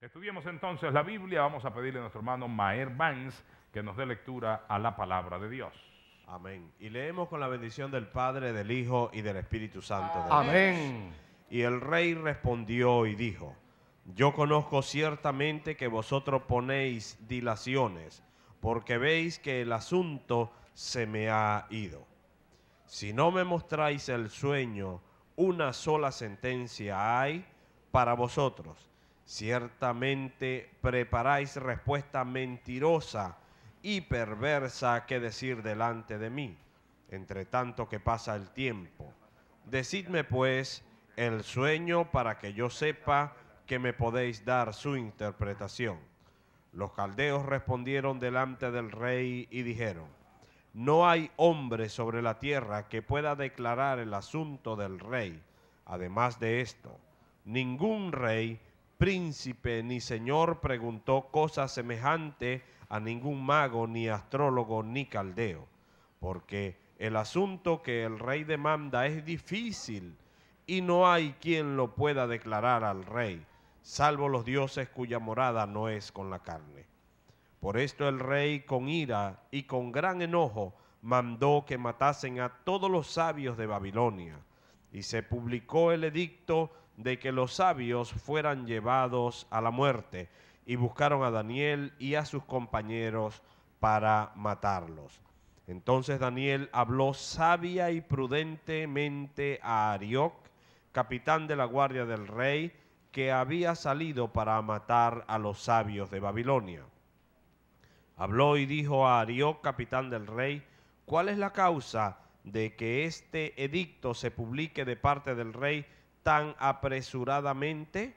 Estudiemos entonces la Biblia. Vamos a pedirle a nuestro hermano Maer Vance que nos dé lectura a la palabra de Dios. Amén. Y leemos con la bendición del Padre, del Hijo y del Espíritu Santo. de Dios. Amén. Y el rey respondió y dijo, yo conozco ciertamente que vosotros ponéis dilaciones, porque veis que el asunto se me ha ido. Si no me mostráis el sueño, una sola sentencia hay para vosotros. Ciertamente preparáis respuesta mentirosa y perversa que decir delante de mí, entre tanto que pasa el tiempo. Decidme pues el sueño para que yo sepa que me podéis dar su interpretación. Los caldeos respondieron delante del rey y dijeron, no hay hombre sobre la tierra que pueda declarar el asunto del rey. Además de esto, ningún rey, príncipe ni señor preguntó cosa semejante a ningún mago, ni astrólogo, ni caldeo, porque el asunto que el rey demanda es difícil y no hay quien lo pueda declarar al rey, salvo los dioses cuya morada no es con la carne. Por esto el rey con ira y con gran enojo mandó que matasen a todos los sabios de Babilonia. Y se publicó el edicto de que los sabios fueran llevados a la muerte. Y buscaron a Daniel y a sus compañeros para matarlos. Entonces Daniel habló sabia y prudentemente a Arioc, capitán de la guardia del rey, que había salido para matar a los sabios de Babilonia. Habló y dijo a Arioc, capitán del rey, ¿cuál es la causa de que este edicto se publique de parte del rey tan apresuradamente?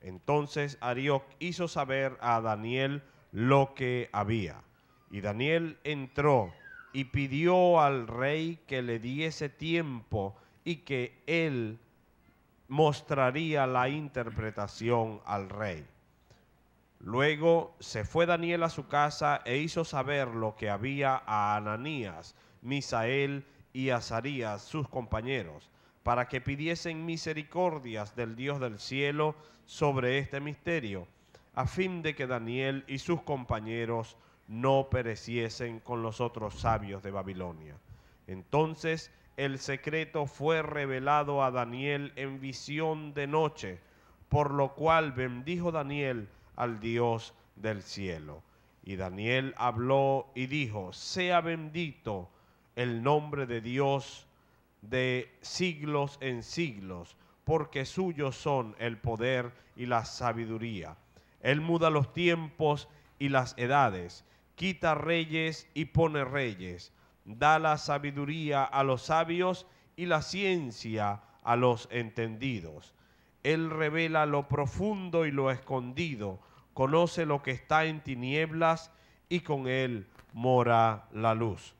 Entonces Arioc hizo saber a Daniel lo que había. Y Daniel entró y pidió al rey que le diese tiempo y que él mostraría la interpretación al rey. Luego se fue Daniel a su casa e hizo saber lo que había a Ananías, Misael y Azarías, sus compañeros, para que pidiesen misericordias del Dios del cielo sobre este misterio, a fin de que Daniel y sus compañeros no pereciesen con los otros sabios de Babilonia. Entonces el secreto fue revelado a Daniel en visión de noche, por lo cual bendijo Daniel al Dios del cielo. Y Daniel habló y dijo, sea bendito el nombre de Dios de siglos en siglos, porque suyos son el poder y la sabiduría. Él muda los tiempos y las edades, quita reyes y pone reyes, da la sabiduría a los sabios y la ciencia a los entendidos. Él revela lo profundo y lo escondido, conoce lo que está en tinieblas y con él mora la luz.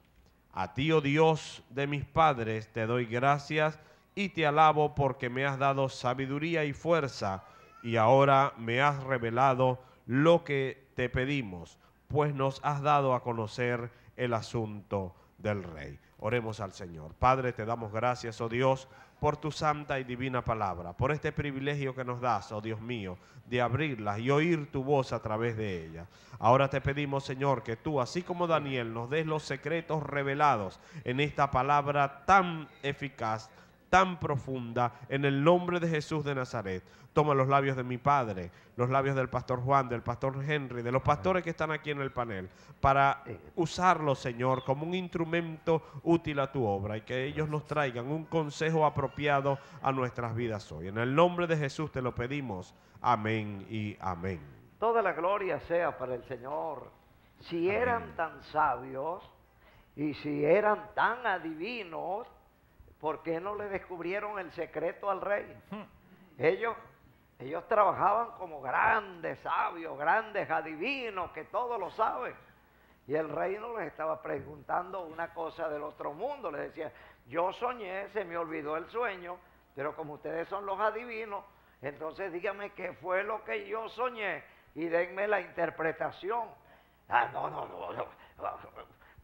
A ti, oh Dios de mis padres, te doy gracias y te alabo porque me has dado sabiduría y fuerza y ahora me has revelado lo que te pedimos, pues nos has dado a conocer el asunto del rey. Oremos al Señor. Padre, te damos gracias, oh Dios, por tu santa y divina palabra, por este privilegio que nos das, oh Dios mío, de abrirla y oír tu voz a través de ella. Ahora te pedimos, Señor, que tú, así como Daniel, nos des los secretos revelados en esta palabra tan eficaz, tan profunda, en el nombre de Jesús de Nazaret. Toma los labios de mi Padre, los labios del pastor Juan, del pastor Henry, de los pastores que están aquí en el panel, para usarlos, Señor, como un instrumento útil a tu obra y que ellos nos traigan un consejo apropiado a nuestras vidas hoy. En el nombre de Jesús te lo pedimos. Amén y amén. Toda la gloria sea para el Señor. Si eran tan sabios y si eran tan adivinos, ¿por qué no le descubrieron el secreto al rey? Ellos, ellos trabajaban como grandes sabios, grandes adivinos, que todo lo saben. Y el rey no les estaba preguntando una cosa del otro mundo. Les decía, yo soñé, se me olvidó el sueño, pero como ustedes son los adivinos, entonces díganme qué fue lo que yo soñé y denme la interpretación. Ah, no, no,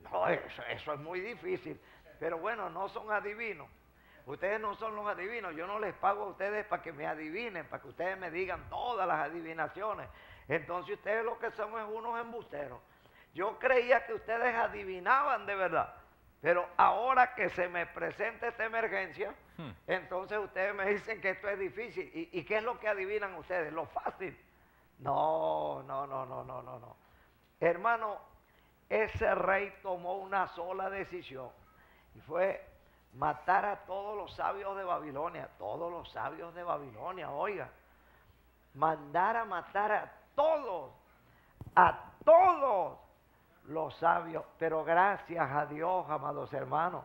no, eso, eso es muy difícil. Pero bueno, no son adivinos. Ustedes no son los adivinos. Yo no les pago a ustedes para que me adivinen, para que ustedes me digan todas las adivinaciones. Entonces ustedes lo que son es unos embusteros. Yo creía que ustedes adivinaban de verdad. Pero ahora que se me presenta esta emergencia, Hmm. entonces ustedes me dicen que esto es difícil. ¿Y, y qué es lo que adivinan ustedes? Lo fácil. No, no, no, no, no, no, no. Hermano, ese rey tomó una sola decisión y fue matar a todos los sabios de Babilonia, todos los sabios de Babilonia, oiga, mandar a matar a todos, a todos los sabios, pero gracias a Dios, amados hermanos,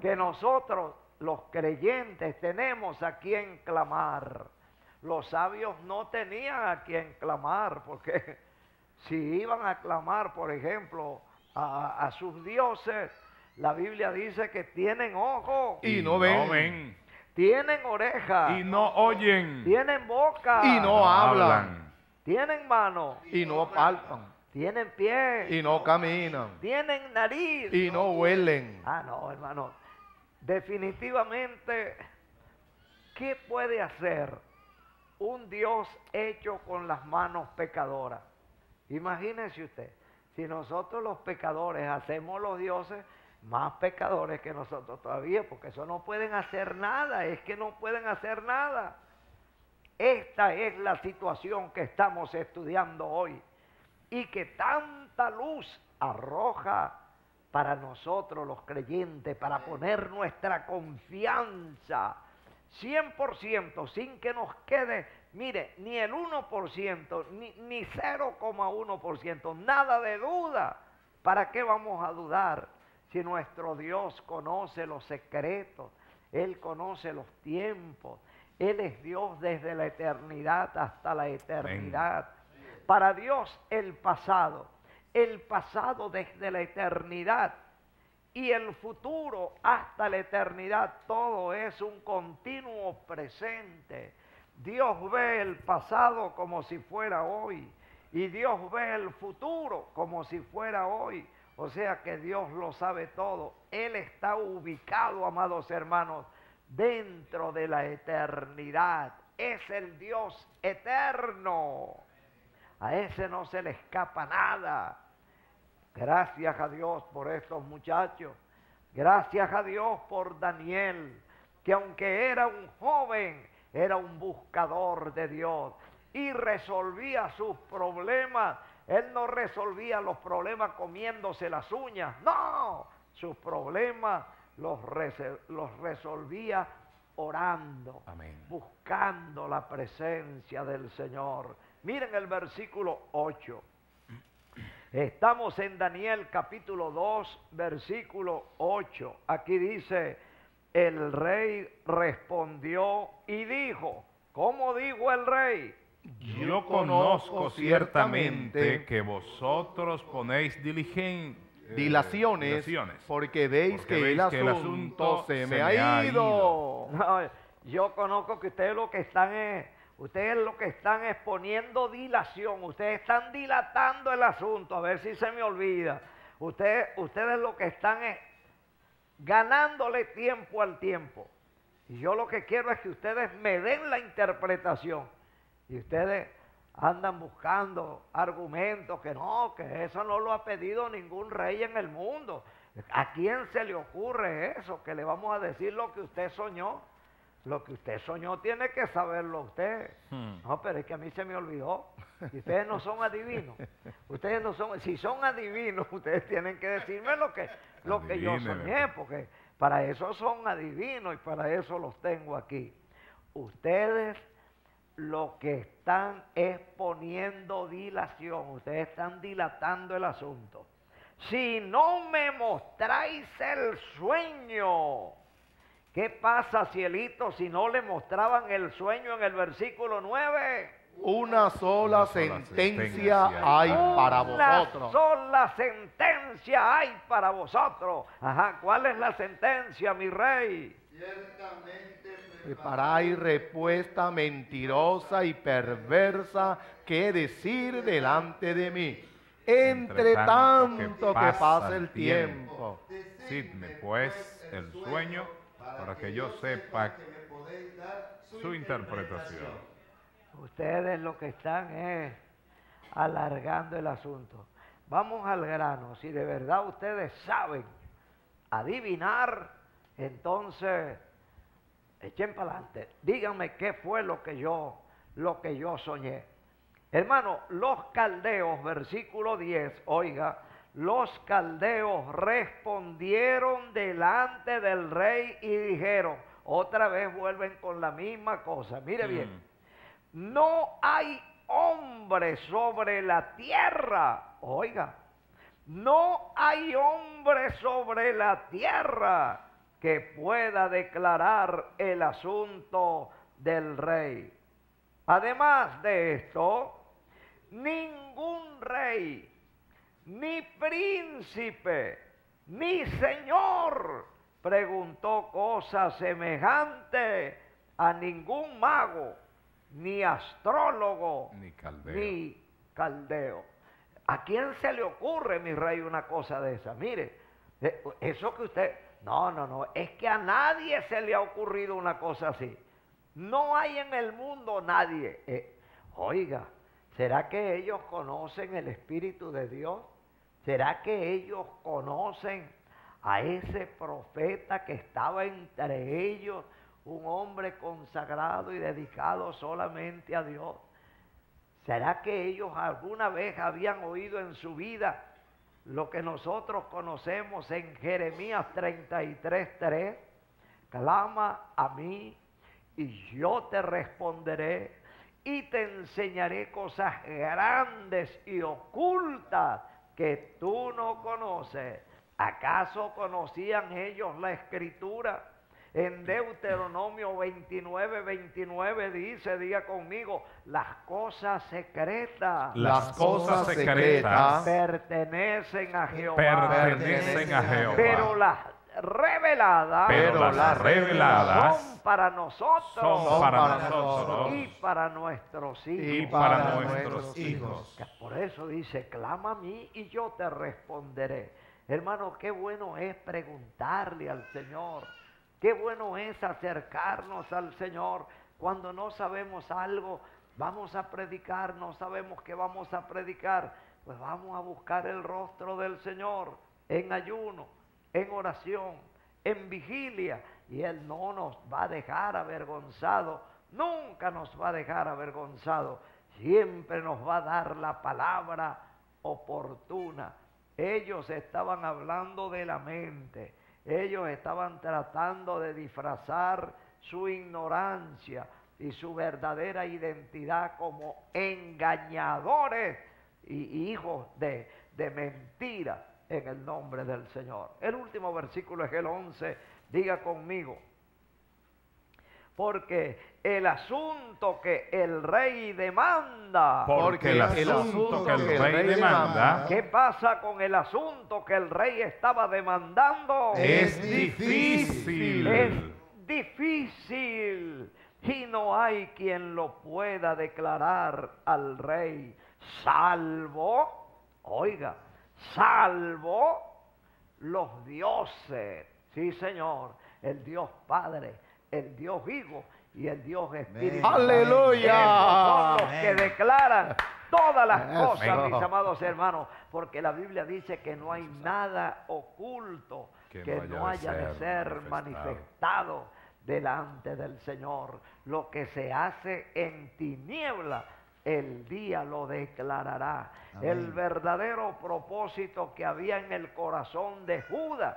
que nosotros, los creyentes, tenemos a quien clamar. Los sabios no tenían a quien clamar, porque si iban a clamar, por ejemplo, a, a sus dioses, la Biblia dice que tienen ojos, Y no ven. ven, tienen orejas, y no oyen, tienen boca, Y no hablan. tienen mano, Y no palpan. tienen pies, Y no caminan. tienen nariz. Y no huelen. Ah, no, hermano. Definitivamente, ¿qué puede hacer un Dios hecho con las manos pecadoras? Imagínese usted, si nosotros los pecadores hacemos los dioses más pecadores que nosotros todavía, porque eso no pueden hacer nada, es que no pueden hacer nada. Esta es la situación que estamos estudiando hoy y que tanta luz arroja para nosotros los creyentes, para poner nuestra confianza 100% sin que nos quede, mire, ni el 1%, ni, ni 0,1%, nada de duda. ¿Para qué vamos a dudar si nuestro Dios conoce los secretos? Él conoce los tiempos. Él es Dios desde la eternidad hasta la eternidad. Para Dios el pasado, el pasado desde la eternidad y el futuro hasta la eternidad, todo es un continuo presente. Dios ve el pasado como si fuera hoy y Dios ve el futuro como si fuera hoy. O sea que Dios lo sabe todo. Él está ubicado, amados hermanos, dentro de la eternidad. Es el Dios eterno. A ese no se le escapa nada. Gracias a Dios por estos muchachos. Gracias a Dios por Daniel, que aunque era un joven, era un buscador de Dios y resolvía sus problemas. Él no resolvía los problemas comiéndose las uñas, no, sus problemas los, resolvía orando, Amén. buscando la presencia del Señor. Miren el versículo 8. Estamos en Daniel capítulo 2, versículo 8. Aquí dice, el rey respondió y dijo, ¿cómo dijo el rey? Yo conozco ciertamente que vosotros ponéis diligen- eh, Dilaciones, dilaciones, porque veis porque que, veis el que el asunto se me se ha me ha ido. No, yo conozco que ustedes lo que están es, ustedes lo que están es poniendo dilación, ustedes están dilatando el asunto, a ver si se me olvida. Ustedes, ustedes lo que están es ganándole tiempo al tiempo. Y yo lo que quiero es que ustedes me den la interpretación. Y ustedes andan buscando argumentos que no, que eso no lo ha pedido ningún rey en el mundo. ¿A quién se le ocurre eso? Que le vamos a decir lo que usted soñó. Lo que usted soñó tiene que saberlo usted. Hmm. No, pero es que a mí se me olvidó. Y ustedes no son adivinos. Ustedes no son, si son adivinos, ustedes tienen que decirme lo que, lo que yo soñé, porque para eso son adivinos y para eso los tengo aquí. Ustedes lo que están es poniendo dilación, ustedes están dilatando el asunto. Si no me mostráis el sueño, ¿qué pasa, cielito, si no le mostraban el sueño en el versículo 9? Una sola Una sola sentencia sentencia hay para Una vosotros. sola sentencia hay para vosotros. Ajá, ¿cuál es la sentencia, mi rey? Preparáis respuesta mentirosa y perversa que decir delante de mí. entre tanto que pasa el tiempo. Decidme pues el sueño para que yo sepa su interpretación. Ustedes lo que están es alargando el asunto. Vamos al grano. Si de verdad ustedes saben adivinar, entonces echen para adelante. Díganme qué fue lo que yo, lo que yo soñé. Hermano, los caldeos, versículo 10, oiga, los caldeos respondieron delante del rey y dijeron, otra vez vuelven con la misma cosa. Mire bien, no hay hombre sobre la tierra. Oiga, no hay hombre sobre la tierra que pueda declarar el asunto del rey. Además de esto, ningún rey, ni príncipe, ni señor preguntó cosa semejante a ningún mago, ni astrólogo, Ni caldeo. ni caldeo. ¿A quién se le ocurre, mi rey, una cosa de esa? Mire, eh, eso que usted... No, no, no, es que a nadie se le ha ocurrido una cosa así. No hay en el mundo nadie. Eh, oiga, ¿será que ellos conocen el Espíritu de Dios? ¿Será que ellos conocen a ese profeta que estaba entre ellos, un hombre consagrado y dedicado solamente a Dios? ¿Será que ellos alguna vez habían oído en su vida lo que nosotros conocemos en Jeremías 33:3? Clama a mí y yo te responderé y te enseñaré cosas grandes y ocultas que tú no conoces. ¿Acaso conocían ellos la escritura? En Deuteronomio 29, 29 dice, diga conmigo, las cosas secretas Las cosas secretas pertenecen a Jehová. pertenecen a Jehová. Pero las reveladas Pero las reveladas son para nosotros son para para nosotros y para nuestros hijos. y para nuestros hijos. Que Por eso dice, clama a mí y yo te responderé. Hermano, qué bueno es preguntarle al Señor. Qué bueno es acercarnos al Señor. Cuando no sabemos algo, vamos a predicar, no sabemos qué vamos a predicar, pues vamos a buscar el rostro del Señor en ayuno, en oración, en vigilia. Y Él no nos va a dejar avergonzados, nunca nos va a dejar avergonzados. Siempre nos va a dar la palabra oportuna. Ellos estaban hablando de la mente. Ellos estaban tratando de disfrazar su ignorancia y su verdadera identidad como engañadores y hijos de, de mentira en el nombre del Señor. El último versículo es el 11. Diga conmigo. Porque el asunto que el rey demanda. Porque el asunto que el rey demanda ¿Qué pasa con el asunto que el rey estaba demandando? es difícil. Es difícil y no hay quien lo pueda declarar al rey, salvo, oiga, salvo los dioses. Sí, Señor, el Dios Padre, el Dios Hijo y el Dios Espíritu. Aleluya. Son los que declaran todas las Eso. cosas, mis amados hermanos, porque la Biblia dice que no hay nada oculto Que que, no haya de ser manifestado. manifestado delante del Señor. Lo que se hace en tiniebla, el día lo declarará. El verdadero propósito que había en el corazón de Judas,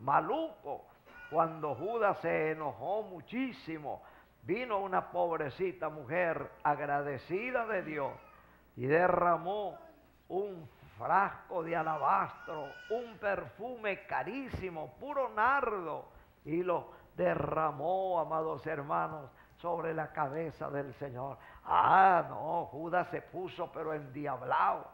maluco, cuando Judas se enojó muchísimo, vino una pobrecita mujer agradecida de Dios y derramó un frasco de alabastro, un perfume carísimo, puro nardo, y lo derramó, amados hermanos, sobre la cabeza del Señor. Ah, no, Judas se puso pero endiablado.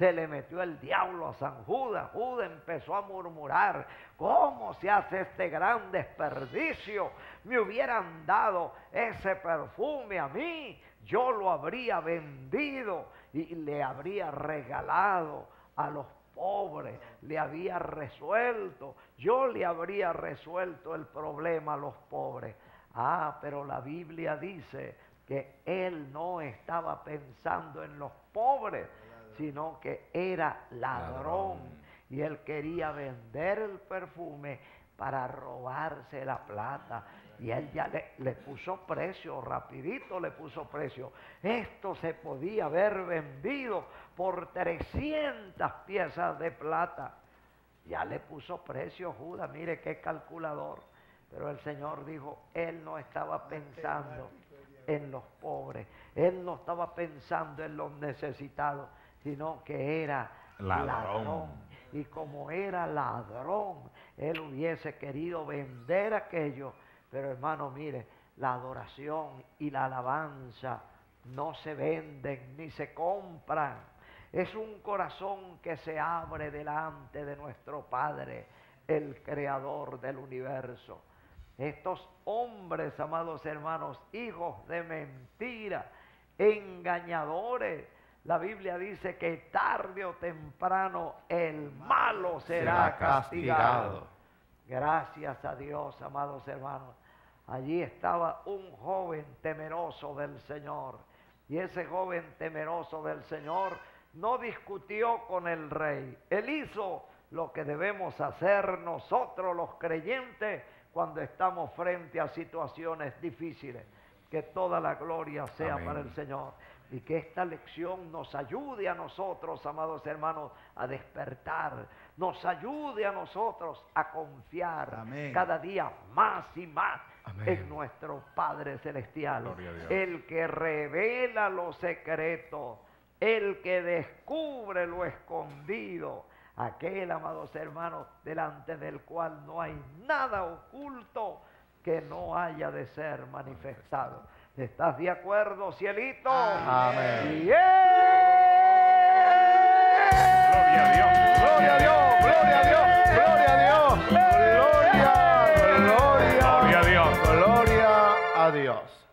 Se le metió el diablo a San Judas. Judas empezó a murmurar, ¿cómo se hace este gran desperdicio? Me hubieran dado ese perfume a mí, yo lo habría vendido y le habría regalado a los pobres le había resuelto. Yo le habría resuelto el problema a los pobres. Ah, pero la Biblia dice que él no estaba pensando en los pobres, sino que era ladrón. Y él quería vender el perfume para robarse la plata. Y él ya le, le, puso precio, rapidito le puso precio. Esto se podía haber vendido por 300 piezas de plata. Ya le puso precio Judas, mire qué calculador. Pero el Señor dijo, Él no estaba pensando en los pobres, Él no estaba pensando en los necesitados, sino que era ladrón. ladrón. Y como era ladrón, Él hubiese querido vender aquello. Pero hermano, mire, la adoración y la alabanza no se venden ni se compran. Es un corazón que se abre delante de nuestro Padre, el creador del universo. Estos hombres, amados hermanos, hijos de mentira, engañadores. La Biblia dice que tarde o temprano el malo será, castigado. Gracias a Dios, amados hermanos. Allí estaba un joven temeroso del Señor. Y ese joven temeroso del Señor no discutió con el rey. Él hizo lo que debemos hacer nosotros los creyentes cuando estamos frente a situaciones difíciles. Que toda la gloria sea para el Señor y que esta lección nos ayude a nosotros, amados hermanos, a despertar, nos ayude a nosotros a confiar cada día más y más en nuestro Padre Celestial, el que revela los secretos, el que descubre lo escondido, aquel, amados hermanos, delante del cual no hay nada oculto que no haya de ser manifestado. ¿Estás de acuerdo, cielito? Amén. Gloria a Dios. Gloria a Dios. Gloria a Dios. Gloria a Dios. Gloria, gloria. Gloria a Dios. Gloria a Dios.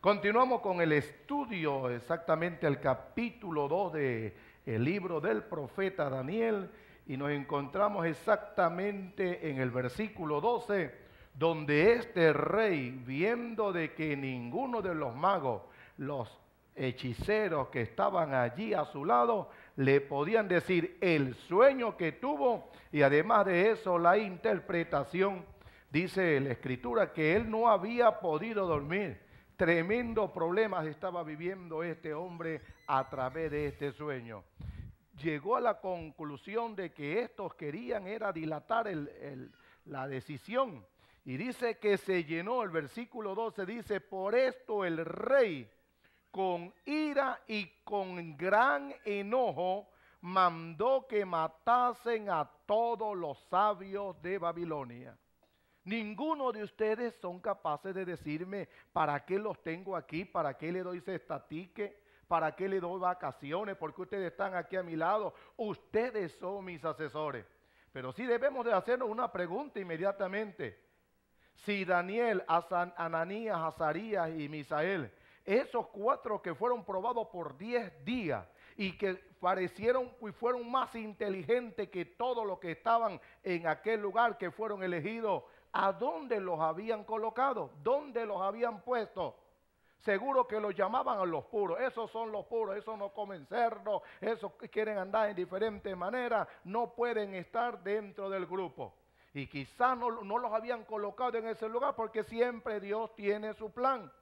Continuamos con el estudio, exactamente el capítulo 2 de el libro del profeta Daniel y nos encontramos exactamente en el versículo 12, donde este rey, viendo de que ninguno de los magos, los hechiceros que estaban allí a su lado, le podían decir el sueño que tuvo y además de eso la interpretación, dice la escritura que él no había podido dormir. Tremendo problemas estaba viviendo este hombre a través de este sueño llegó a la conclusión de que estos querían era dilatar la decisión. Y dice que se llenó, el versículo 12 dice, por esto el rey con ira y con gran enojo mandó que matasen a todos los sabios de Babilonia. Ninguno de ustedes son capaces de decirme para qué los tengo aquí, para qué le doy estatique ¿Para qué le doy vacaciones? Porque ustedes están aquí a mi lado. Ustedes son mis asesores. Pero sí debemos de hacernos una pregunta inmediatamente. Si Daniel, Ananías, Azarías y Misael, esos cuatro que fueron probados por diez días y que parecieron y fueron más inteligentes que todos los que estaban en aquel lugar que fueron elegidos, ¿a dónde los habían colocado? ¿Dónde los habían puesto? Seguro que los llamaban a los puros. Esos son los puros, esos no comen cerdo, esos quieren andar en diferentes maneras, no pueden estar dentro del grupo. Y quizás no, los habían colocado en ese lugar porque siempre Dios tiene su plan.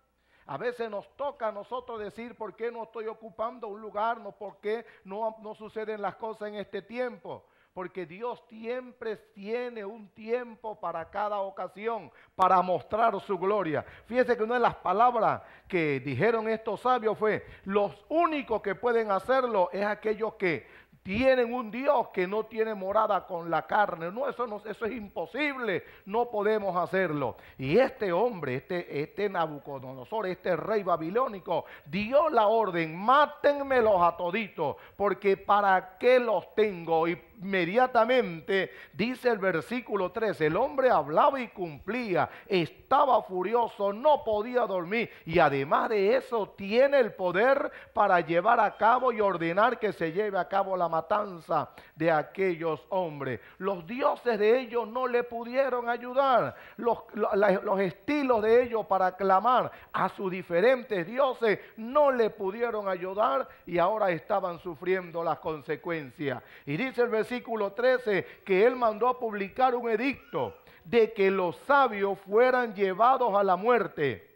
A veces nos toca a nosotros decir por qué no estoy ocupando un lugar, no por qué no, no suceden las cosas en este tiempo porque Dios siempre tiene un tiempo para cada ocasión, para mostrar su gloria. Fíjese que una de las palabras que dijeron estos sabios fue, los únicos que pueden hacerlo es aquellos que tienen un Dios que no tiene morada con la carne. No, eso, no, eso es imposible. No podemos hacerlo. Y este hombre, este, este Nabucodonosor, este rey babilónico, dio la orden, mátenmelos a toditos, porque para qué los tengo. Y inmediatamente, dice el versículo 13, el hombre hablaba y cumplía, estaba furioso, no podía dormir y además de eso tiene el poder para llevar a cabo y ordenar que se lleve a cabo la matanza de aquellos hombres. Los dioses de ellos no le pudieron ayudar. Los, lo- la- los estilos de ellos para clamar a sus diferentes dioses no le pudieron ayudar y ahora estaban sufriendo las consecuencias. Y dice el versículo 13 que él mandó a publicar un edicto de que los sabios fueran llevados a la muerte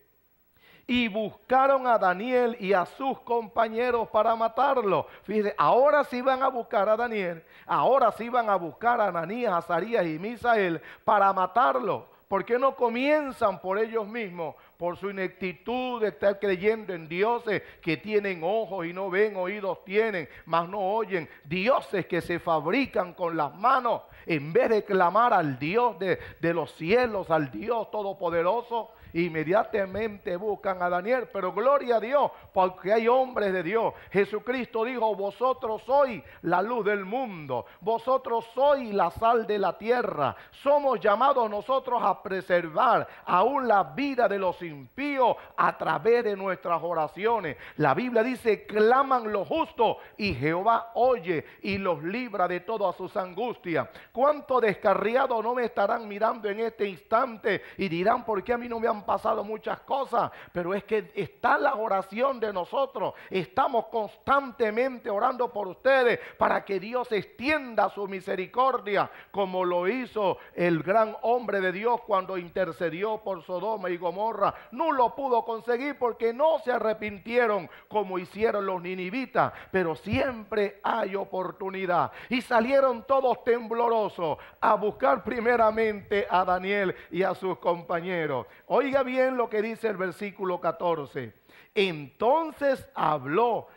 y buscaron a Daniel y a sus compañeros para matarlo. Fíjense, ahora sí van a buscar a Daniel, ahora sí van a buscar a Ananías, Azarías y Misael para matarlo. ¿Por qué no comienzan por ellos mismos? Por su ineptitud de estar creyendo en dioses que tienen ojos y no ven, oídos tienen, mas no oyen. Dioses que se fabrican con las manos en vez de clamar al Dios de, de los cielos, al Dios todopoderoso inmediatamente buscan a Daniel. Pero gloria a Dios, porque hay hombres de Dios. Jesucristo dijo, vosotros sois la luz del mundo, vosotros sois la sal de la tierra. Somos llamados nosotros a preservar aún la vida de los impíos a través de nuestras oraciones. La Biblia dice, claman los justos y Jehová oye y los libra de todas sus angustias. ¿Cuánto descarriado no me estarán mirando en este instante y dirán, ¿por qué a mí no me han pasado muchas cosas? Pero es que está la oración de nosotros. Estamos constantemente orando por ustedes para que Dios extienda su misericordia como lo hizo el gran hombre de Dios cuando intercedió por Sodoma y Gomorra. No lo pudo conseguir porque no se arrepintieron como hicieron los ninivitas, pero siempre hay oportunidad. Y salieron todos temblorosos a buscar primeramente a Daniel y a sus compañeros. Oiga bien lo que dice el versículo 14. Entonces habló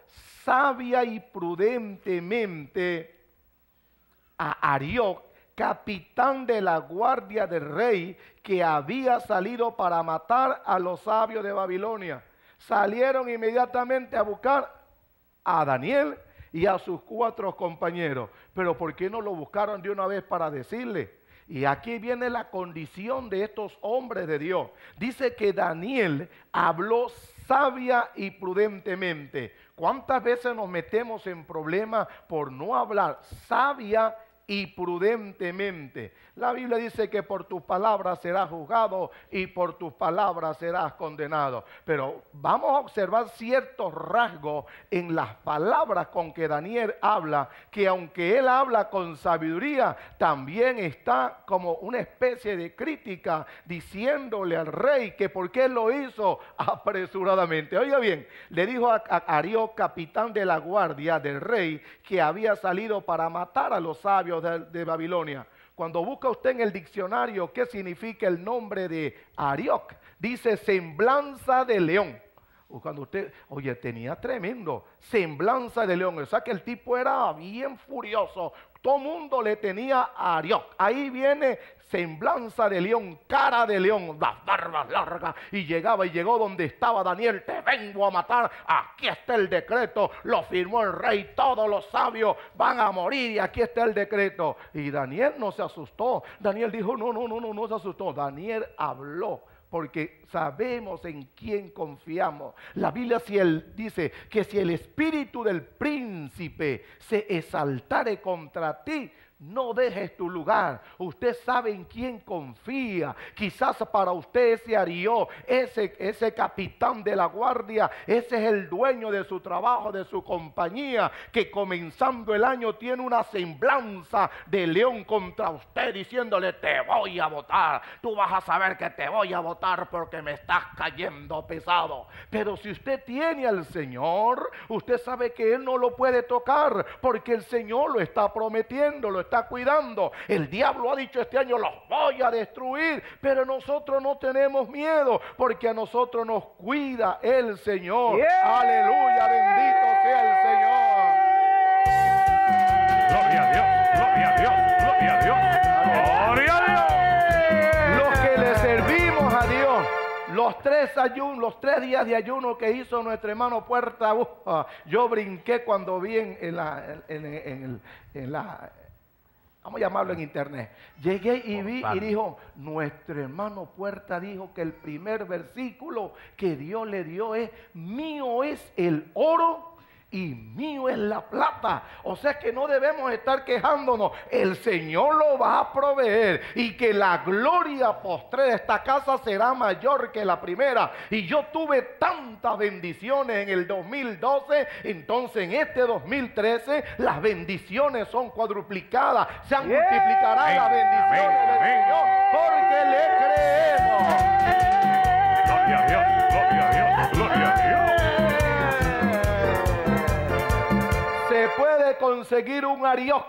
sabia y prudentemente a Arioc, capitán de la guardia del rey, que había salido para matar a los sabios de Babilonia. Salieron inmediatamente a buscar a Daniel y a sus cuatro compañeros. Pero ¿por qué no lo buscaron de una vez para decirle? Y aquí viene la condición de estos hombres de Dios. Dice que Daniel habló sabia y prudentemente. ¿Cuántas veces nos metemos en problemas por no hablar sabia y prudentemente? La Biblia dice que por tus palabras serás juzgado y por tus palabras serás condenado. Pero vamos a observar ciertos rasgos en las palabras con que Daniel habla, que aunque él habla con sabiduría, también está como una especie de crítica diciéndole al rey que por qué lo hizo apresuradamente. Oiga bien, le dijo a, Arió, capitán de la guardia del rey, que había salido para matar a los sabios de, Babilonia. Cuando busca usted en el diccionario qué significa el nombre de Arioc, dice semblanza de león. Cuando usted, oye, tenía tremendo semblanza de león. O sea que el tipo era bien furioso. Todo mundo le tenía a Arioc. Ahí viene semblanza de león, cara de león, las barbas largas. Y llegaba y llegó donde estaba Daniel. Te vengo a matar. Aquí está el decreto. Lo firmó el rey. Todos los sabios van a morir. Y aquí está el decreto. Y Daniel no se asustó. Daniel dijo, no, no, no, no, no se asustó. Daniel habló porque sabemos en quién confiamos. La Biblia si él dice que si el espíritu del príncipe se exaltare contra ti, no dejes tu lugar. Usted sabe en quién confía. Quizás para usted ese Arió, ese, ese capitán de la guardia, ese es el dueño de su trabajo, de su compañía, que comenzando el año tiene una semblanza de león contra usted diciéndole, te voy a votar. Tú vas a saber que te voy a votar porque me estás cayendo pesado. Pero si usted tiene al Señor, usted sabe que Él no lo puede tocar porque el Señor lo está prometiendo, lo está cuidando. El diablo ha dicho este año los voy a destruir, pero nosotros no tenemos miedo porque a nosotros nos cuida el Señor. Yeah. Aleluya, bendito sea el Señor. Gloria a Dios, gloria a Dios, gloria a Dios. Gloria a Dios. Los que le servimos a Dios. Los tres ayunos, los tres días de ayuno que hizo nuestro hermano Puerta, uf, ah, yo brinqué cuando vi en, en la, en- en- en el- en la- vamos a llamarlo en internet. Llegué y vi y dijo, nuestro hermano Puerta dijo que el primer versículo que Dios le dio es, mío es el oro y mío es la plata. O sea que no debemos estar quejándonos. El Señor lo va a proveer y que la gloria postre de esta casa será mayor que la primera. Y yo tuve tantas bendiciones en el 2012, entonces en este 2013 las bendiciones son cuadruplicadas. Se Yeah. multiplicarán las Amén, bendiciones del. Señor porque le creemos. Gloria a Dios, gloria a Dios, gloria a Dios. Conseguir un Arioc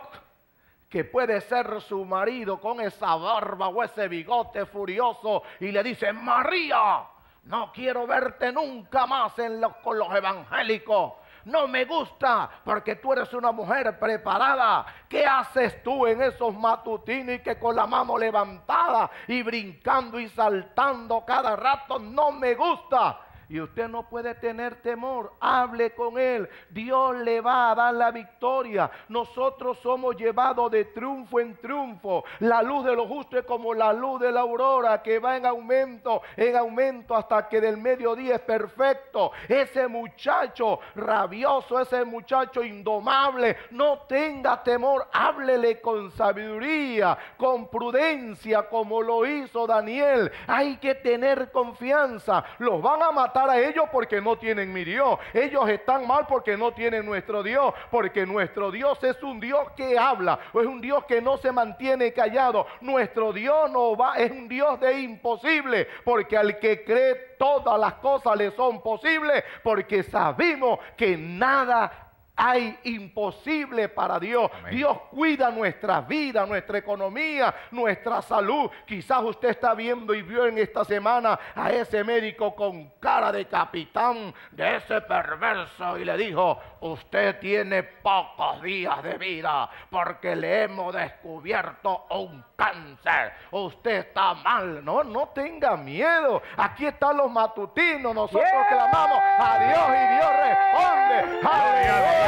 que puede ser su marido con esa barba o ese bigote furioso y le dice, María, no quiero verte nunca más en los, con los evangélicos. No me gusta porque tú eres una mujer preparada. ¿Qué haces tú en esos matutinos que con la mano levantada y brincando y saltando cada rato? No me gusta. Y usted no puede tener temor. Hable con Él. Dios le va a dar la victoria. Nosotros somos llevados de triunfo en triunfo. La luz de los justos es como la luz de la aurora que va en aumento, en aumento hasta que del mediodía es perfecto. Ese muchacho rabioso, ese muchacho indomable, no tenga temor. Háblele con sabiduría, con prudencia, como lo hizo Daniel. Hay que tener confianza. Los van a matar a ellos porque no tienen mi Dios. Ellos están mal porque no tienen nuestro Dios. Porque nuestro Dios es un Dios que habla. O es un Dios que no se mantiene callado. Nuestro Dios no va, es un Dios de imposible. Porque al que cree todas las cosas le son posibles. Porque sabemos que nada hay imposible para Dios. Amén. Dios cuida nuestra vida, nuestra economía, nuestra salud. Quizás usted está viendo y vio en esta semana a ese médico con cara de capitán, de ese perverso, y le dijo, usted tiene pocos días de vida porque le hemos descubierto un cáncer. Usted está mal. No, no tenga miedo. Aquí están los matutinos. Nosotros Yeah. clamamos a Dios y Dios responde. Gloria a Dios,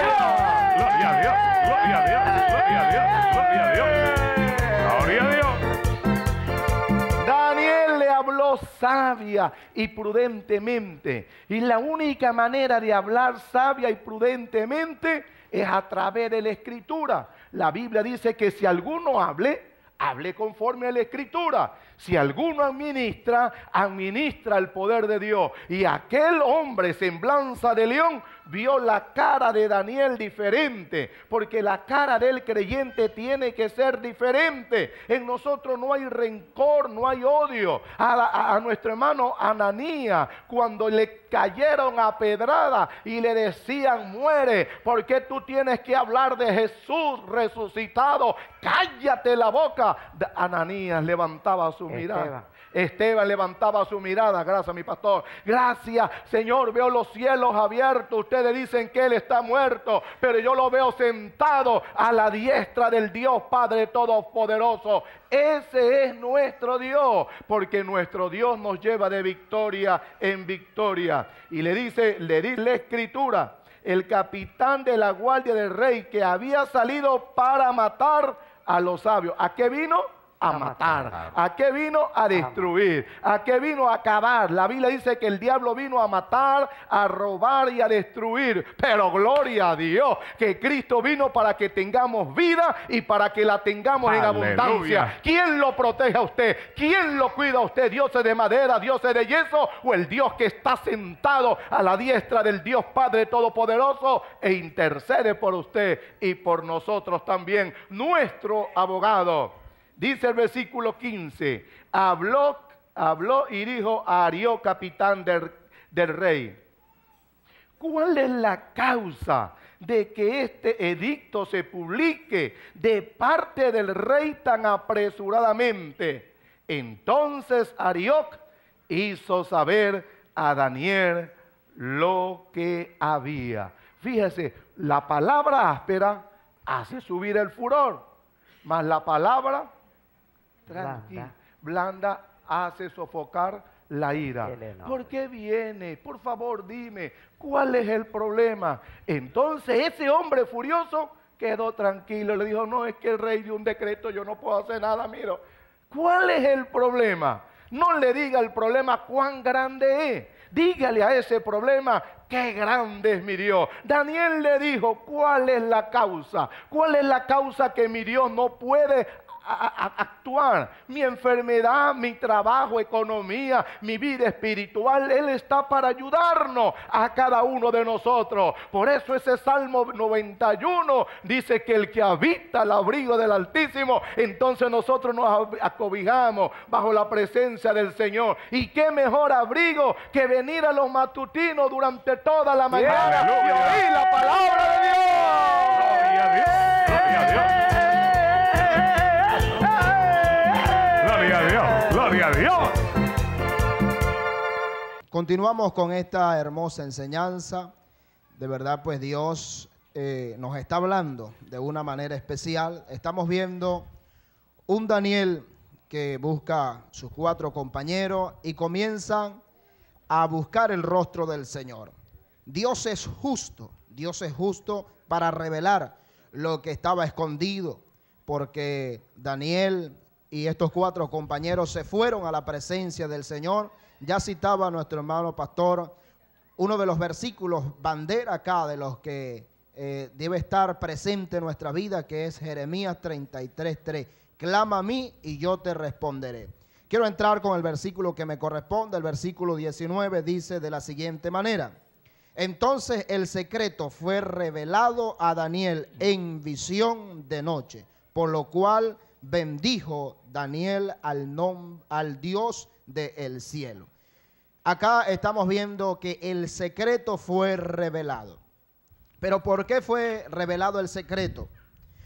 gloria a Dios, gloria a Dios, gloria a Dios, gloria a Dios. Gloria a Dios. Daniel le habló sabia y prudentemente. Y la única manera de hablar sabia y prudentemente es a través de la escritura. La Biblia dice que si alguno hable, hable conforme a la escritura. Si alguno administra, administra el poder de Dios. Y aquel hombre, semblanza de león, vio la cara de Daniel diferente, porque la cara del creyente tiene que ser diferente. En nosotros no hay rencor, no hay odio. A, a- a nuestro hermano Ananía, cuando le cayeron a pedrada y le decían, muere, porque tú tienes que hablar de Jesús resucitado? Cállate la boca. Ananías levantaba su mirada. Esteban. Levantaba su mirada, gracias mi pastor. Gracias, Señor, veo los cielos abiertos. Ustedes dicen que Él está muerto, pero yo lo veo sentado a la diestra del Dios Padre Todopoderoso. Ese es nuestro Dios, porque nuestro Dios nos lleva de victoria en victoria. Y le dice, le dice la escritura, el capitán de la guardia del rey que había salido para matar a los sabios. ¿A qué vino? A matar. ¿A qué vino? A destruir. ¿A qué vino? A acabar. La Biblia dice que el diablo vino a matar, a robar y a destruir. Pero gloria a Dios que Cristo vino para que tengamos vida y para que la tengamos en abundancia. ¿Quién lo protege a usted? ¿Quién lo cuida a usted? ¿Dios es de madera, Dios es de yeso o el Dios que está sentado a la diestra del Dios Padre Todopoderoso e intercede por usted y por nosotros también, nuestro abogado? Dice el versículo 15, habló, habló y dijo a Arió, capitán del, del rey, ¿cuál es la causa de que este edicto se publique de parte del rey tan apresuradamente? Entonces Arioc hizo saber a Daniel lo que había. Fíjese, la palabra áspera hace subir el furor, mas la palabra tranquila, blanda, hace sofocar la ira. ¿Por qué viene? Por favor, dime, ¿cuál es el problema? Entonces ese hombre furioso quedó tranquilo, le dijo, no, es que el rey dio un decreto, yo no puedo hacer nada, miro. ¿Cuál es el problema? No le diga el problema cuán grande es. Dígale a ese problema, qué grande es mi Dios. Daniel le dijo, ¿cuál es la causa? ¿Cuál es la causa que mi Dios no puede a, a, actuar. Mi enfermedad, mi trabajo, economía, mi vida espiritual, Él está para ayudarnos a cada uno de nosotros. Por eso ese Salmo 91 dice que el que habita el abrigo del Altísimo, entonces nosotros nos acobijamos bajo la presencia del Señor. Y qué mejor abrigo que venir a los matutinos durante toda la mañana y oír la palabra de Dios. Gloria a Dios. Gloria a Dios. Dios. Continuamos con esta hermosa enseñanza. De verdad, pues Dios eh, nos está hablando de una manera especial. Estamos viendo un Daniel que busca sus cuatro compañeros y comienzan a buscar el rostro del Señor. Dios es justo, Dios es justo para revelar lo que estaba escondido, porque Daniel y estos cuatro compañeros se fueron a la presencia del Señor. Ya citaba nuestro hermano pastor uno de los versículos bandera acá de los que eh, debe estar presente en nuestra vida, que es Jeremías 33.3. Clama a mí y yo te responderé. Quiero entrar con el versículo que me corresponde. El versículo 19 dice de la siguiente manera. Entonces el secreto fue revelado a Daniel en visión de noche, por lo cual bendijo Daniel al, nom- al Dios del cielo. Acá estamos viendo que el secreto fue revelado. Pero ¿por qué fue revelado el secreto?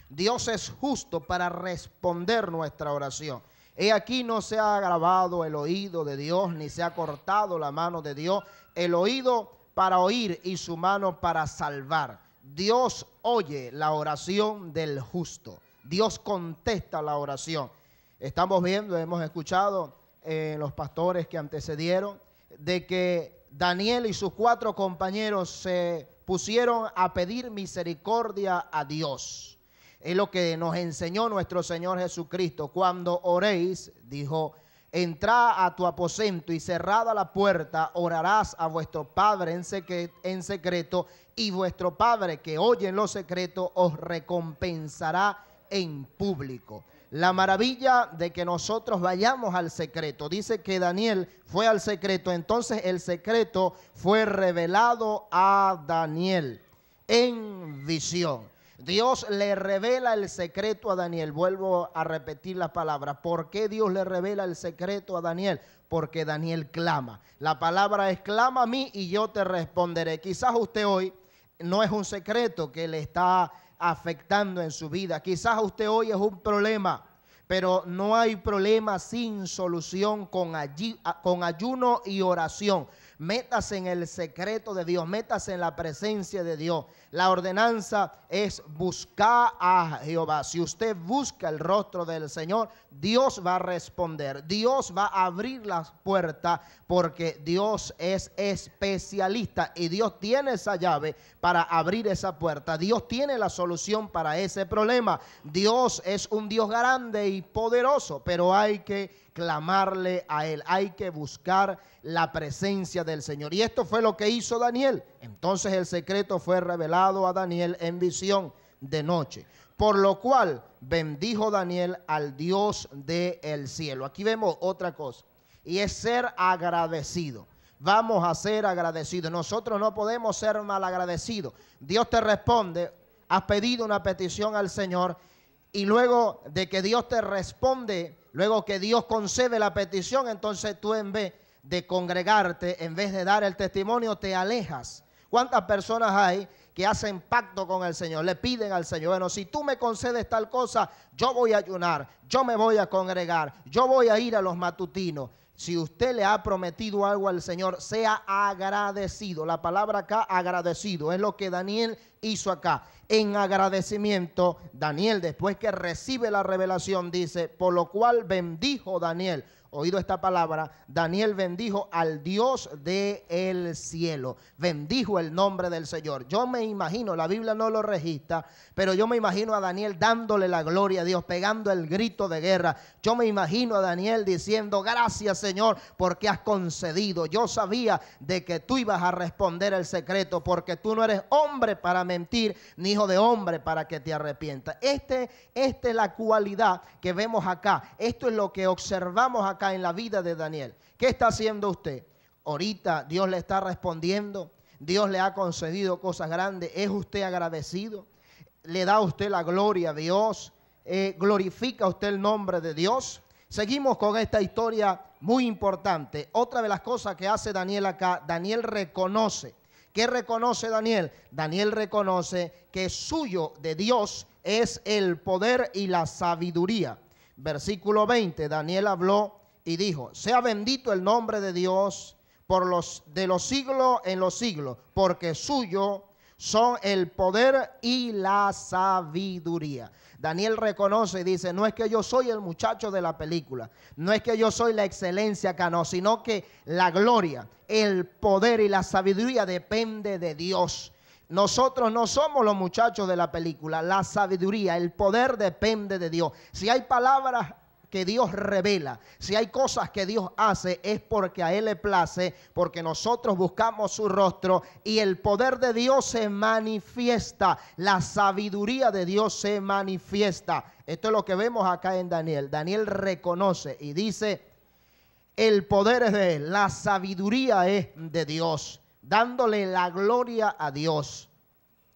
Dios es justo para responder nuestra oración. He aquí no se ha grabado el oído de Dios, ni se ha cortado la mano de Dios, el oído para oír y su mano para salvar. Dios oye la oración del justo. Dios contesta la oración. Estamos viendo, hemos escuchado en los pastores que antecedieron, de que Daniel y sus cuatro compañeros se pusieron a pedir misericordia a Dios. Es lo que nos enseñó nuestro Señor Jesucristo. Cuando oréis, dijo, entra a tu aposento y cerrada la puerta, orarás a vuestro Padre en, en secreto y vuestro Padre que oye en lo secreto os recompensará en público. La maravilla de que nosotros vayamos al secreto. Dice que Daniel fue al secreto, entonces el secreto fue revelado a Daniel en visión. Dios le revela el secreto a Daniel. Vuelvo a repetir la palabra. ¿Por qué Dios le revela el secreto a Daniel? Porque Daniel clama. La palabra es clama a mí y yo te responderé. Quizás usted hoy no es un secreto que le está afectando en su vida. Quizás usted hoy es un problema, pero no hay problema sin solución con, allí- a- con ayuno y oración. Métase en el secreto de Dios, métase en la presencia de Dios. La ordenanza es buscar a Jehová. Si usted busca el rostro del Señor, Dios va a responder. Dios va a abrir las puertas porque Dios es especialista y Dios tiene esa llave para abrir esa puerta. Dios tiene la solución para ese problema. Dios es un Dios grande y poderoso, pero hay que clamarle a Él, hay que buscar la presencia del Señor. Y esto fue lo que hizo Daniel. Entonces el secreto fue revelado a Daniel en visión de noche, por lo cual bendijo Daniel al Dios del cielo. Aquí vemos otra cosa, y es ser agradecido. Vamos a ser agradecidos. Nosotros no podemos ser malagradecidos. Dios te responde, has pedido una petición al Señor y luego de que Dios te responde, luego que Dios concede la petición, entonces tú en vez de congregarte, en vez de dar el testimonio, te alejas. ¿Cuántas personas hay que hacen pacto con el Señor? Le piden al Señor, bueno, si tú me concedes tal cosa, yo voy a ayunar, yo me voy a congregar, yo voy a ir a los matutinos. Si usted le ha prometido algo al Señor, sea agradecido. La palabra acá, agradecido, es lo que Daniel hizo acá. En agradecimiento, Daniel, después que recibe la revelación, dice, por lo cual bendijo Daniel oído esta palabra, Daniel bendijo al Dios del cielo. Bendijo el nombre del Señor. Yo me imagino, la Biblia no lo registra, pero yo me imagino a Daniel dándole la gloria a Dios, pegando el grito de guerra. Yo me imagino a Daniel diciendo, gracias Señor, porque has concedido. Yo sabía de que tú ibas a responder el secreto, porque tú no eres hombre para mentir, ni hijo de hombre para que te arrepientas. Este, esta es la cualidad que vemos acá. Esto es lo que observamos en la vida de Daniel. ¿Qué está haciendo usted? Ahorita Dios le está respondiendo. Dios le ha concedido cosas grandes. ¿Es usted agradecido? ¿Le da usted la gloria a Dios? Eh, ¿Glorifica usted el nombre de Dios? Seguimos con esta historia muy importante. Otra de las cosas que hace Daniel acá, Daniel reconoce. ¿Qué reconoce Daniel? Daniel reconoce que suyo de Dios es el poder y la sabiduría. Versículo 20, Daniel habló y dijo, sea bendito el nombre de Dios por los de los siglos en los siglos, porque suyo son el poder y la sabiduría. Daniel reconoce y dice, no es que yo soy el muchacho de la película, no es que yo soy la excelencia acá, no, sino que la gloria, el poder y la sabiduría depende de Dios. Nosotros no somos los muchachos de la película, la sabiduría, el poder depende de Dios. Si hay palabras que Dios revela, si hay cosas que Dios hace, es porque a Él le place, porque nosotros buscamos su rostro y el poder de Dios se manifiesta, la sabiduría de Dios se manifiesta. Esto es lo que vemos acá en Daniel. Daniel reconoce y dice, el poder es de Él, la sabiduría es de Dios, dándole la gloria a Dios.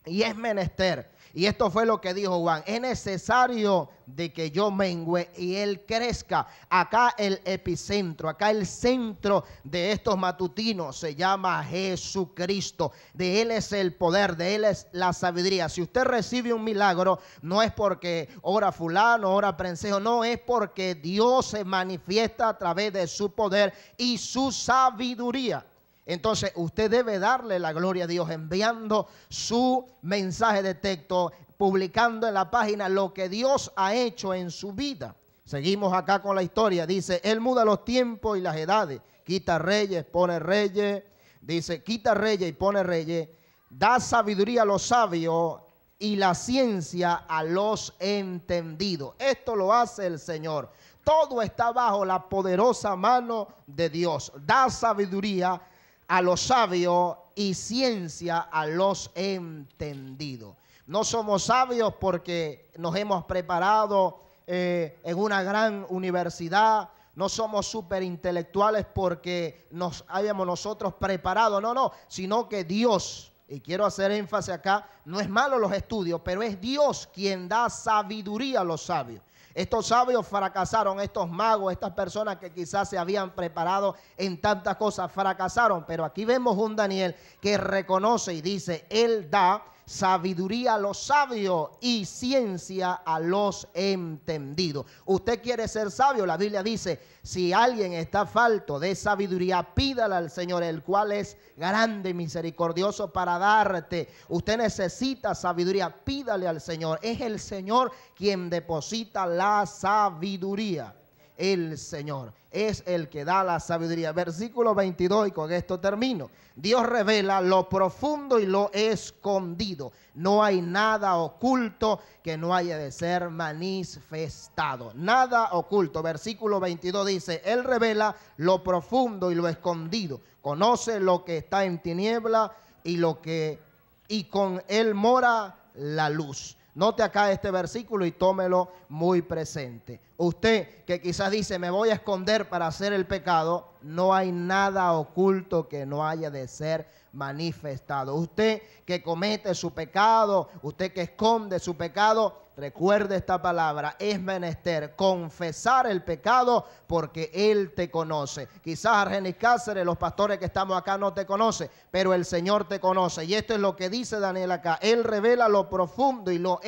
Y es menester y esto fue lo que dijo Juan. Es necesario de que yo mengüe y él crezca. Acá el epicentro, acá el centro de estos matutinos se llama Jesucristo. De él es el poder, de él es la sabiduría. Si usted recibe un milagro, no es porque ora fulano, ora prensejo, no es porque Dios se manifiesta a través de su poder y su sabiduría. Entonces usted debe darle la gloria a Dios enviando su mensaje de texto, publicando en la página lo que Dios ha hecho en su vida. Seguimos acá con la historia. Dice, Él muda los tiempos y las edades. Quita reyes, pone reyes. Dice, quita reyes y pone reyes. Da sabiduría a los sabios y la ciencia a los entendidos. Esto lo hace el Señor. Todo está bajo la poderosa mano de Dios. Da sabiduría a los sabios y ciencia a los entendidos. No somos sabios porque nos hemos preparado eh, en una gran universidad, no somos superintelectuales porque nos hayamos nosotros preparado, no, no, sino que Dios, y quiero hacer énfasis acá, no es malo los estudios, pero es Dios quien da sabiduría a los sabios. Estos sabios fracasaron, estos magos, estas personas que quizás se habían preparado en tantas cosas, fracasaron. Pero aquí vemos un Daniel que reconoce y dice, Él da sabiduría a los sabios y ciencia a los entendidos. Usted quiere ser sabio, la Biblia dice, si alguien está falto de sabiduría, pídala al Señor, el cual es grande y misericordioso para darte. Usted necesita sabiduría, pídale al Señor. Es el Señor quien deposita la sabiduría el Señor. Es el que da la sabiduría. Versículo 22 y con esto termino. Dios revela lo profundo y lo escondido. No hay nada oculto que no haya de ser manifestado. Nada oculto. Versículo 22 dice, Él revela lo profundo y lo escondido. Conoce lo que está en tiniebla y lo que y con él mora la luz. Note acá este versículo y tómelo muy presente. Usted que quizás dice, me voy a esconder para hacer el pecado, no hay nada oculto que no haya de ser manifestado. Usted que comete su pecado, usted que esconde su pecado, recuerde esta palabra, es menester confesar el pecado porque Él te conoce. Quizás Argenis Cáceres, los pastores que estamos acá no te conocen, pero el Señor te conoce. Y esto es lo que dice Daniel acá. Él revela lo profundo y lo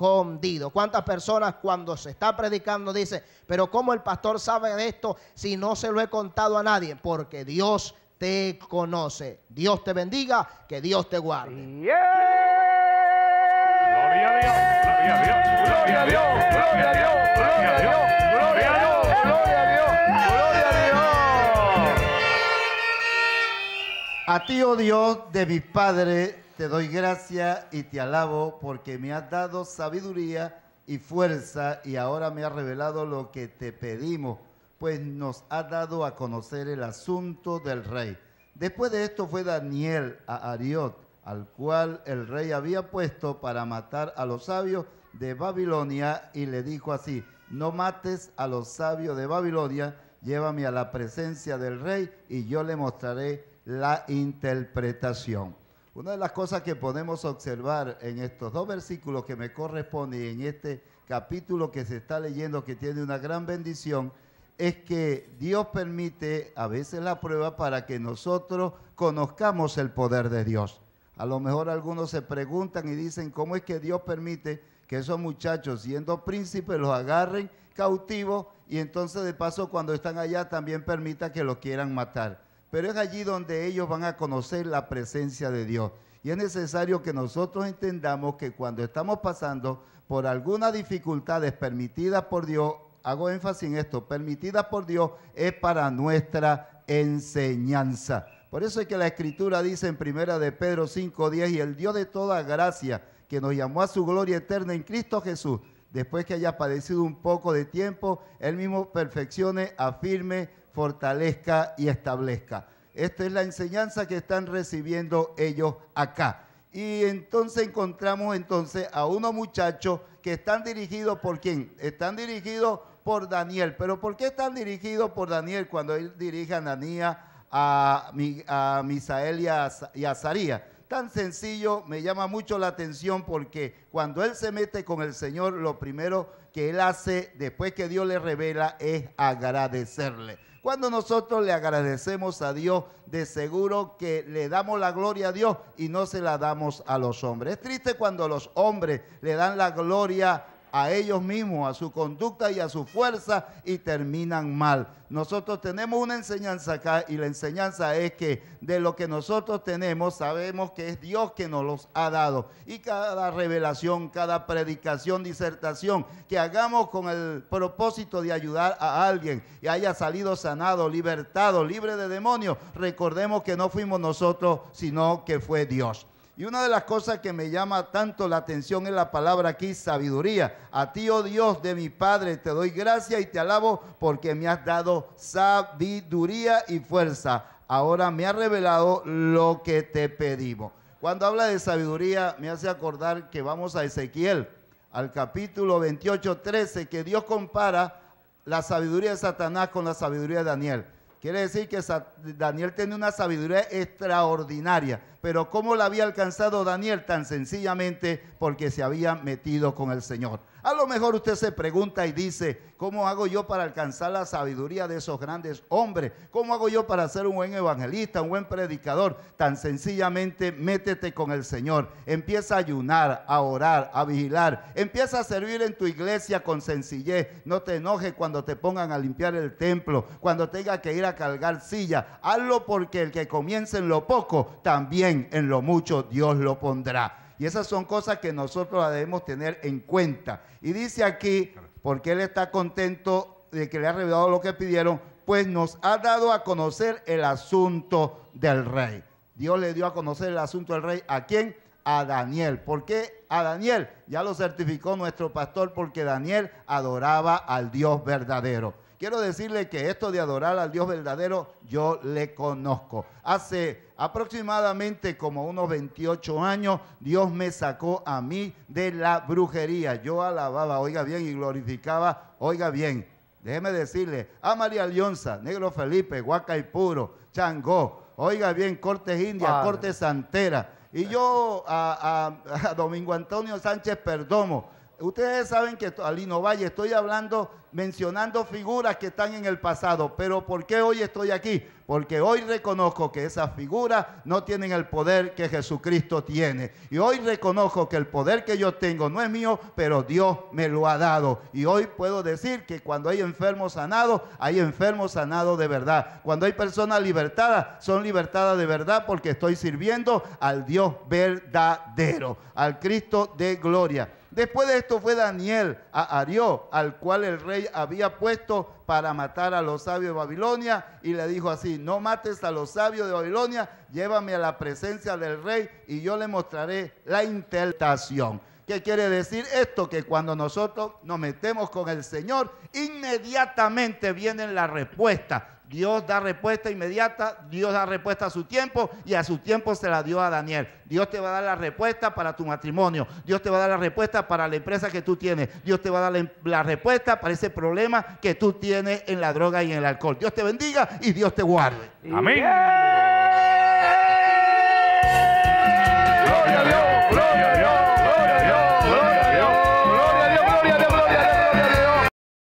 escondido. ¿Cuántas personas cuando se está predicando dice, pero cómo el pastor sabe de esto si no se lo he contado a nadie? Porque Dios te conoce. Dios te bendiga, que Dios te guarde. Yeah. Gloria a Dios, gloria a Dios, gloria a Dios, gloria a Dios, gloria a Dios, gloria a Dios. gloria a Dios, gloria a Dios. A ti, oh Dios de mis padres, te doy gracia y te alabo porque me has dado sabiduría y fuerza y ahora me has revelado lo que te pedimos, pues nos has dado a conocer el asunto del rey. Después de esto fue Daniel a Ariot, al cual el rey había puesto para matar a los sabios de Babilonia y le dijo así, no mates a los sabios de Babilonia, llévame a la presencia del rey y yo le mostraré la interpretación. Una de las cosas que podemos observar en estos dos versículos que me corresponden y en este capítulo que se está leyendo que tiene una gran bendición es que Dios permite a veces la prueba para que nosotros conozcamos el poder de Dios. A lo mejor algunos se preguntan y dicen, ¿cómo es que Dios permite que esos muchachos, siendo príncipes, los agarren cautivos y entonces de paso cuando están allá también permita que los quieran matar? Pero es allí donde ellos van a conocer la presencia de Dios. Y es necesario que nosotros entendamos que cuando estamos pasando por algunas dificultades permitidas por Dios, hago énfasis en esto, permitidas por Dios es para nuestra enseñanza. Por eso es que la escritura dice en primera de Pedro 5:10 y el Dios de toda gracia que nos llamó a su gloria eterna en Cristo Jesús, después que haya padecido un poco de tiempo, él mismo perfeccione, afirme, fortalezca y establezca. Esta es la enseñanza que están recibiendo ellos acá. Y entonces encontramos entonces a unos muchachos que están dirigidos por quién? Están dirigidos por Daniel. Pero ¿por qué están dirigidos por Daniel cuando él dirige a Ananías, a, a Misael y a, y? Tan sencillo, me llama mucho la atención porque cuando él se mete con el Señor, lo primero que él hace después que Dios le revela es agradecerle. Cuando nosotros le agradecemos a Dios, de seguro que le damos la gloria a Dios y no se la damos a los hombres. Es triste cuando los hombres le dan la gloria a ellos mismos, a su conducta y a su fuerza y terminan mal. Nosotros tenemos una enseñanza acá y la enseñanza es que de lo que nosotros tenemos sabemos que es Dios que nos los ha dado. Y cada revelación, cada predicación, disertación que hagamos con el propósito de ayudar a alguien y haya salido sanado, libertado, libre de demonios, recordemos que no fuimos nosotros, sino que fue Dios. Y una de las cosas que me llama tanto la atención es la palabra aquí, sabiduría. A ti, oh Dios de mi Padre, te doy gracia y te alabo porque me has dado sabiduría y fuerza. Ahora me has revelado lo que te pedimos. Cuando habla de sabiduría, me hace acordar que vamos a Ezequiel, al capítulo 28, 13, que Dios compara la sabiduría de Satanás con la sabiduría de Daniel. Quiere decir que Daniel tiene una sabiduría extraordinaria. Pero ¿cómo la había alcanzado Daniel? Tan sencillamente porque se había metido con el Señor. A lo mejor usted se pregunta y dice, ¿cómo hago yo para alcanzar la sabiduría de esos grandes hombres? ¿Cómo hago yo para ser un buen evangelista, un buen predicador? Tan sencillamente métete con el Señor. Empieza a ayunar, a orar, a vigilar. Empieza a servir en tu iglesia con sencillez. No te enojes cuando te pongan a limpiar el templo, cuando tenga que ir a cargar silla. Hazlo porque el que comienza en lo poco, también en lo mucho Dios lo pondrá. Y esas son cosas que nosotros las debemos tener en cuenta. Y dice aquí, porque Él está contento de que le ha revelado lo que pidieron, pues nos ha dado a conocer el asunto del rey. Dios le dio a conocer el asunto del rey. ¿A quién? A Daniel. ¿Por qué a Daniel? Ya lo certificó nuestro pastor porque Daniel adoraba al Dios verdadero. Quiero decirle que esto de adorar al Dios verdadero yo le conozco. Hace aproximadamente como unos 28 años Dios me sacó a mí de la brujería. Yo alababa, oiga bien, y glorificaba, oiga bien. Déjeme decirle, a María Leonza, Negro Felipe, Huaca y Puro, Changó, oiga bien, Cortes India, Padre. Cortes Santera. Y yo a, a- a Domingo Antonio Sánchez Perdomo. Ustedes saben que to- a Lino Valle estoy hablando mencionando figuras que están en el pasado. Pero ¿por qué hoy estoy aquí? Porque hoy reconozco que esas figuras no tienen el poder que Jesucristo tiene. Y hoy reconozco que el poder que yo tengo no es mío, pero Dios me lo ha dado. Y hoy puedo decir que cuando hay enfermos sanados, hay enfermos sanados de verdad. Cuando hay personas libertadas, son libertadas de verdad porque estoy sirviendo al Dios verdadero, al Cristo de gloria. Después de esto fue Daniel a Arió, al cual el rey había puesto para matar a los sabios de Babilonia, y le dijo así, no mates a los sabios de Babilonia, llévame a la presencia del rey y yo le mostraré la interpretación. ¿Qué quiere decir esto? Que cuando nosotros nos metemos con el Señor, inmediatamente viene la respuesta. Dios da respuesta inmediata, Dios da respuesta a su tiempo y a su tiempo se la dio a Daniel. Dios te va a dar la respuesta para tu matrimonio, Dios te va a dar la respuesta para la empresa que tú tienes, Dios te va a dar la, la respuesta para ese problema que tú tienes en la droga y en el alcohol. Dios te bendiga y Dios te guarde. Amén. Yeah.